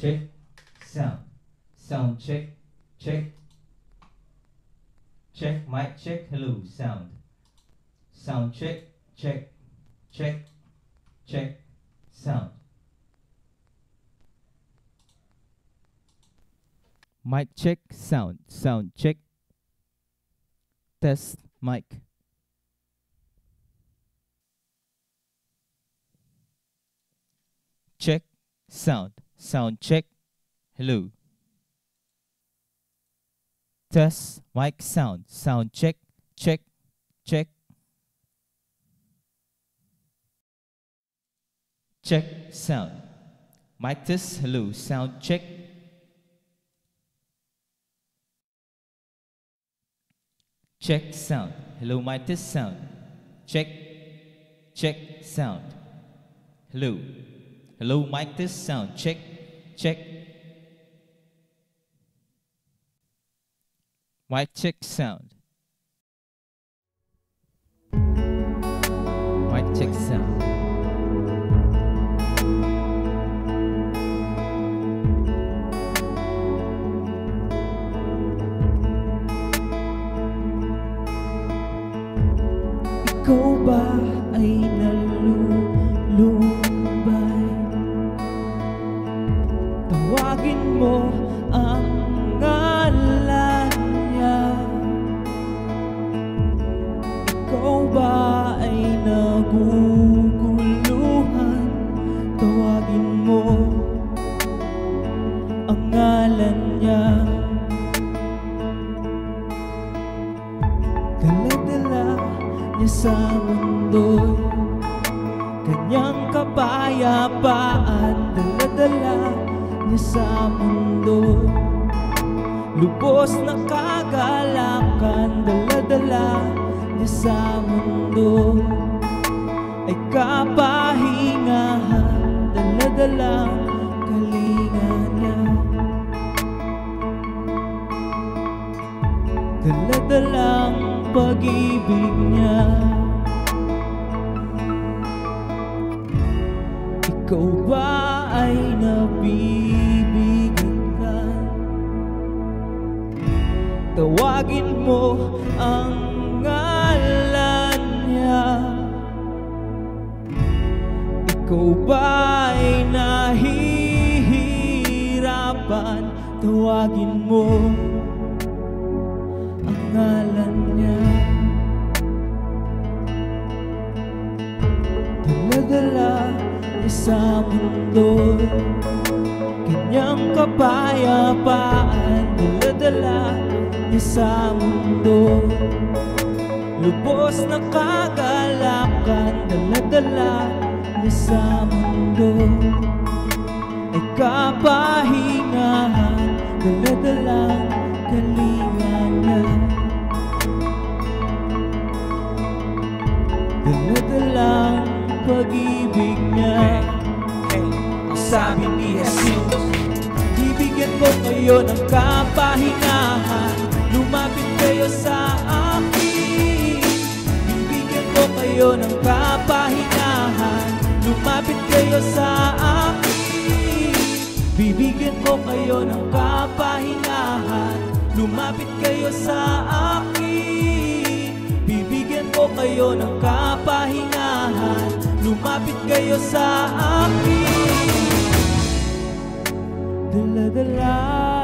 check, sound, sound check, check, check, mic check, hello, sound, sound check, check, check, check, sound. Mic check, sound, sound check. Test mic. Check, sound, sound check. Hello. Test mic sound, sound check, check, check. Check sound. Mic test, hello, sound check. Check sound. Hello, mic test sound. Check, check sound. Hello. Hello, mic test sound. Check, check. Mic check sound. Mic check sound. Ikaw ba ay naguguluhan? Tawagin mo ang ngalan niya. Dala-dala niya sa mundo. Kanyang kapayapaan. Dala-dala niya sa mundo. Lubos na kagalakan. Niya sa mundo. Ay kapahingahan Dala-dala kalinga niya Dala-dalang pag-ibig niya. Ikaw ba ay nabibigatan? Tawagin mo ang Ikaw ba ay nahihirapan? Tawagin mo ang ngalan niya. Dala-dala niya sa mundo. Kanyang kapayapaan. Dala-dala niya sa mundo. Lubos na kagalakan. Dala-dala niya sa mundo. Ay kapahingahan Dala-dalang kalinga niya Dala-dalang pag-ibig niya. Hey, ang sabi ni Jesus Bibigyan ko kayo ng kapahingahan. Lumapit kayo sa akin. Bibigyan ko kayo ng kapahingahan kayo sa akin. Bibigyan ko kayo ng kapahingahan. Lumapit kayo sa akin. Bibigyan ko kayo ng kapahingahan. Lumapit kayo sa akin. Dala-dala